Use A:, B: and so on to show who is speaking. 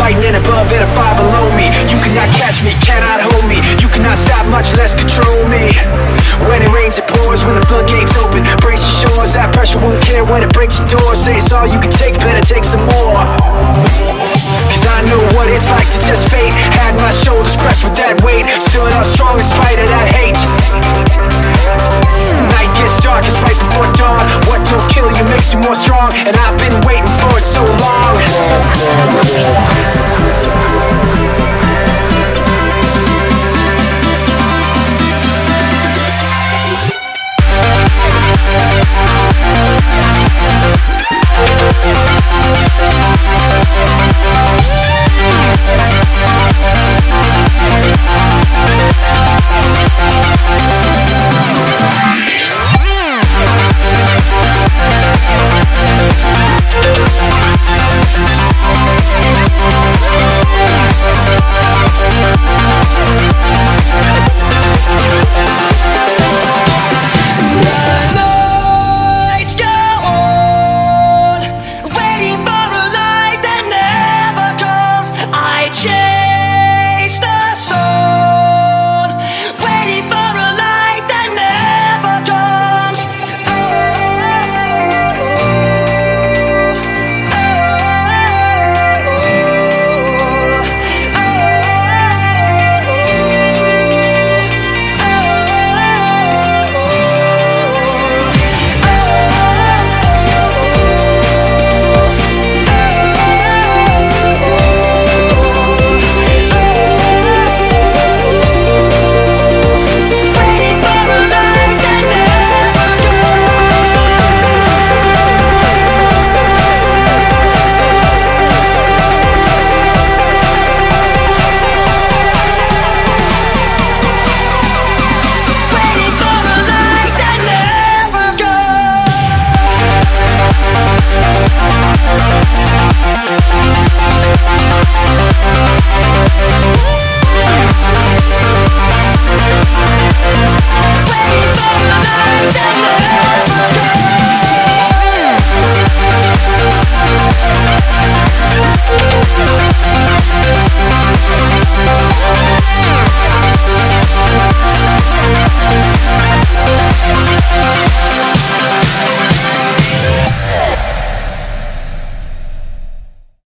A: Lightning above and a fire below me. You cannot catch me, cannot hold me. You cannot stop, much less control me. When it rains, it pours, when the floodgates open Brace your shores, that pressure won't care when it breaks your doors Say it's all you can take, better take some more. Cause I know what it's like to test fate Had my shoulders pressed with that weight. Stood up And I've been waiting for it so long.